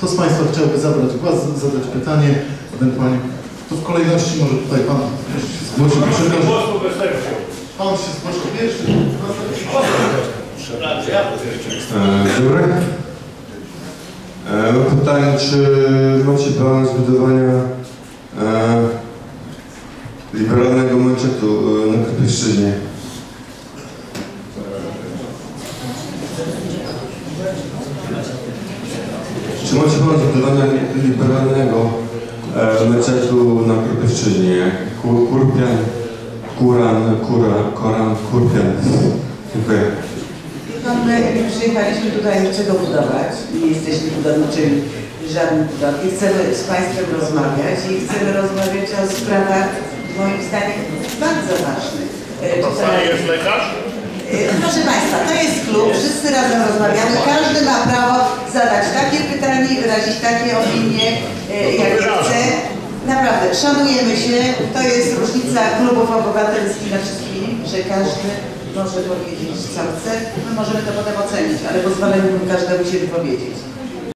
Kto z Państwa chciałby zabrać głos, zadać pytanie, ewentualnie, to w kolejności może tutaj Pan się zgłosił. Pan się zgłosił pierwszy. Dzień dobry. E, Mam pytanie, czy macie plan zbudowania e, liberalnego meczetu e, na Krypieszczyźnie? Czy macie plan zbudowania liberalnego e, meczetu na Krypieszczyźnie? Kur, Kurpian, Kuran, Kura, Koran, Kurpian. Dziękuję. My przyjechaliśmy tutaj niczego budować, nie jesteśmy budowniczymi żadnych budowli. Chcemy z Państwem rozmawiać i chcemy rozmawiać o sprawach moim zdaniem bardzo ważnych. E, To czy to- Pani jest lekarz? E, Proszę Państwa, to jest klub, wszyscy razem rozmawiamy, każdy ma prawo zadać takie pytanie, wyrazić takie opinie, e, jakie chce. Naprawdę, szanujemy się, to jest różnica klubów obywatelskich na wszystkimi, że każdy może powiedzieć co chce, my możemy to potem ocenić, ale pozwalamy każdemu się wypowiedzieć.